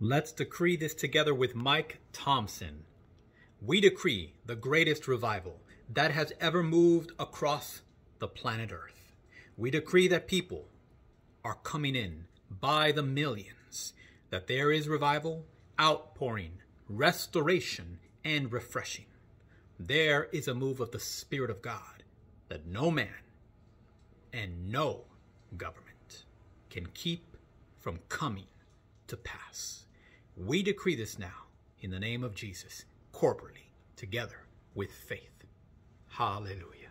Let's decree this together with Mike Thompson. We decree the greatest revival that has ever moved across the planet Earth. We decree that people are coming in by the millions, that there is revival, outpouring, restoration, and refreshing. There is a move of the Spirit of God that no man and no government can keep from coming to pass. We decree this now in the name of Jesus, corporately, together with faith. Hallelujah.